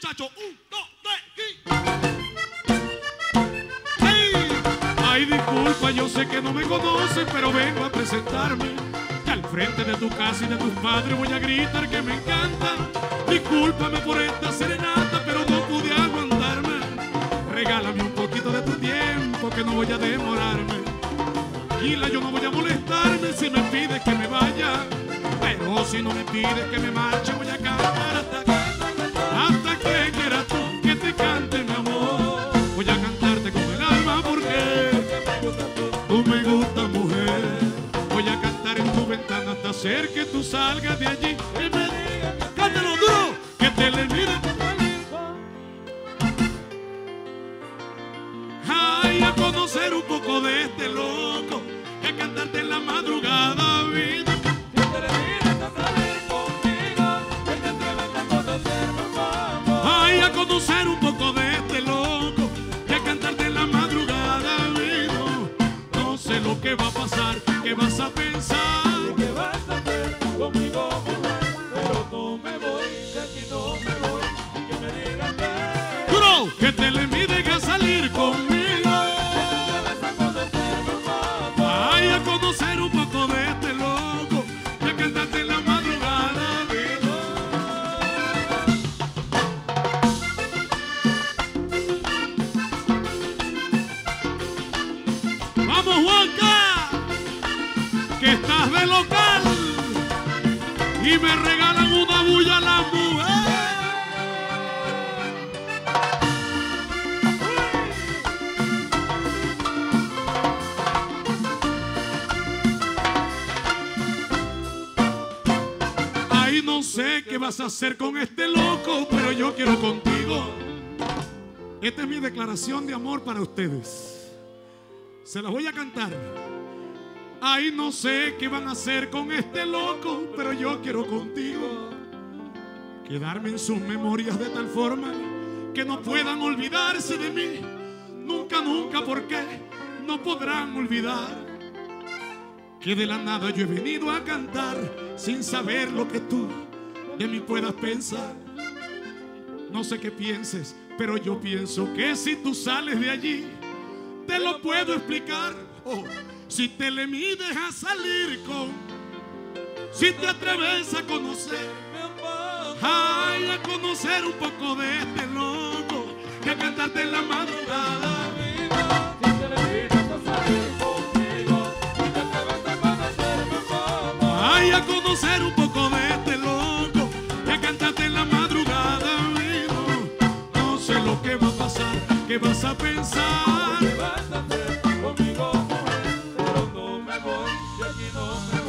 muchachos. Un, dos, y... ¡Hey! Ay, disculpa, yo sé que no me conocen, pero vengo a presentarme. Que al frente de tu casa y de tus padres voy a gritar que me encanta. Discúlpame por esta serenata, pero no pude aguantarme. Regálame un poquito de tu tiempo, que no voy a demorarme. Tranquila, yo no voy a molestarme si me pides que me vaya. Pero si no me pides que me marche, voy a hacer que tú salgas de allí y me digas, cántalo duro, que te le mire. Ay, a conocer un poco de este loco, a cantarte en la madrugada, vida. Ay, a conocer un poco de este loco, a cantarte en la madrugada, vida. No sé lo que va a pasar, que que te le miden a salir conmigo. Ay, a conocer un poco de este loco, y a cantarte en la madrugada, vida. Vamos, Juanca, que estás de local y me regalan una bulla a la mujer. No sé qué vas a hacer con este loco, pero yo quiero contigo. Esta es mi declaración de amor para ustedes. Se las voy a cantar. Ay, no sé qué van a hacer con este loco, pero yo quiero contigo. Quedarme en sus memorias de tal forma que no puedan olvidarse de mí. Nunca, nunca, porque no podrán olvidar que de la nada yo he venido a cantar sin saber lo que tú de mí puedas pensar. No sé qué pienses, pero yo pienso que si tú sales de allí, te lo puedo explicar. Oh, si te le mides a salir con, si te atreves a conocer, ay, a conocer un poco de este loco, que cantarte en la madrugada. Ay, a conocer un poco de este loco, que a cantarte en la madrugada, amigo. No sé lo que va a pasar, qué vas a pensar. ¿Qué vas a hacer conmigo, mujer? Pero no me voy, de aquí no me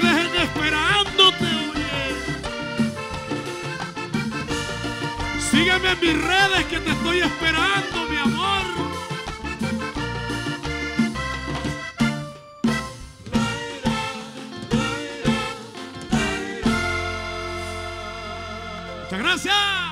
dejen esperándote, oye. Sígueme en mis redes que te estoy esperando, mi amor. Muchas gracias.